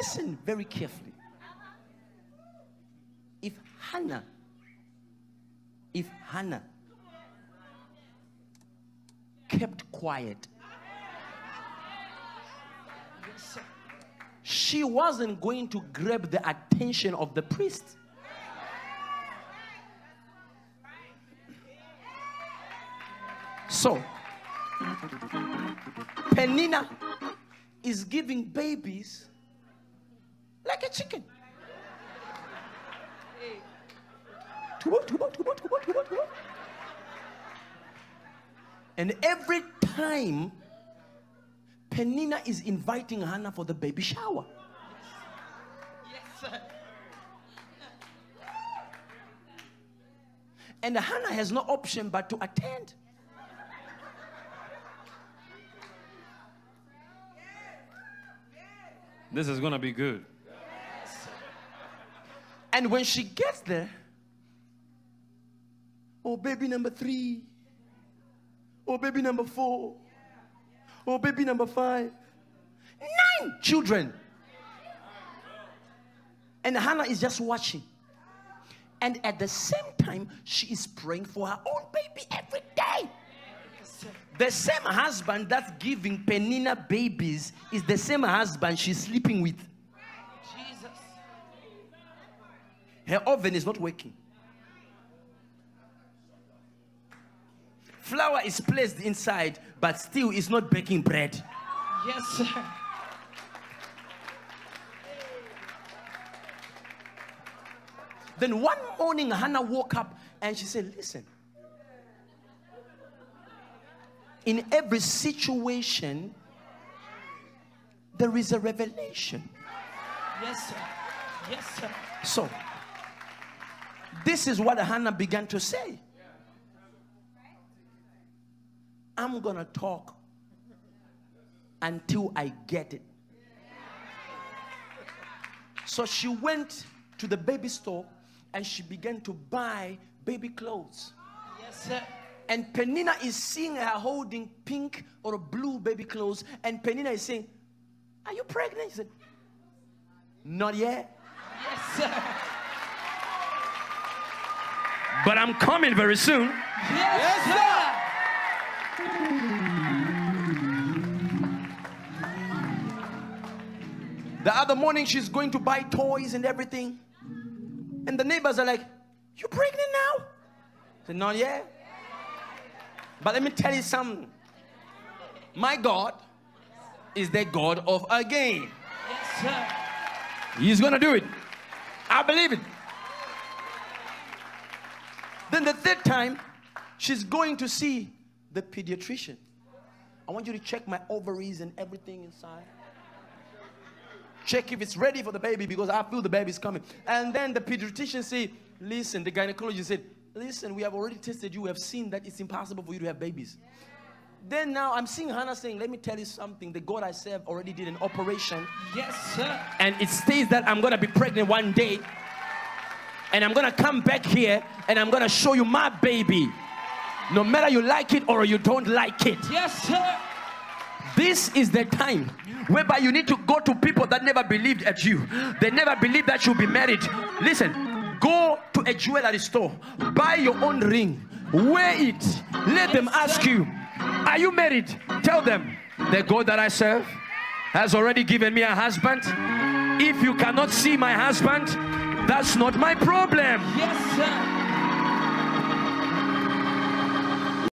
listen very carefully. If Hannah, if Hannah kept quiet, she wasn't going to grab the attention of the priest. So, Penina is giving babies a chicken. And every time Penina is inviting Hannah for the baby shower. Yes, sir. And Hannah has no option but to attend. This is going to be good. And when she gets there, oh, baby number three, oh, baby number four, oh, baby number five, nine children. And Hannah is just watching. And at the same time, she is praying for her own baby every day. The same husband that's giving Penina babies is the same husband she's sleeping with. Her oven is not working. Flour is placed inside, but still is not baking bread. Yes, sir. Then one morning, Hannah woke up and she said, Listen, in every situation, there is a revelation. Yes, sir. Yes, sir. So, this is what Hannah began to say. I'm going to talk until I get it. So she went to the baby store and she began to buy baby clothes. Yes, sir. And Penina is seeing her holding pink or blue baby clothes. And Penina is saying, Are you pregnant? She said, Not yet. Yes, sir. But I'm coming very soon. Yes, sir. The other morning, she's going to buy toys and everything. And the neighbors are like, You pregnant now? I said, Not yet. But let me tell you something. My God is the God of again. Yes, sir. He's gonna do it. I believe it. Then the third time, she's going to see the pediatrician. I want you to check my ovaries and everything inside. Check if it's ready for the baby because I feel the baby's coming. And then the pediatrician say, listen, the gynecologist said, listen, we have already tested you. We have seen that it's impossible for you to have babies. Then now I'm seeing Hannah saying, let me tell you something. The God I serve already did an operation Yes, sir. and it states that I'm gonna be pregnant one day, and I'm gonna come back here and I'm gonna show you my baby. No matter you like it or you don't like it, Yes, sir. this is the time whereby you need to go to people that never believed at you. They never believed that you'll be married. Listen, go to a jewelry store, buy your own ring, wear it. Let them ask you, Are you married? Tell them, The God that I serve has already given me a husband. If you cannot see my husband, that's not my problem. Yes, sir.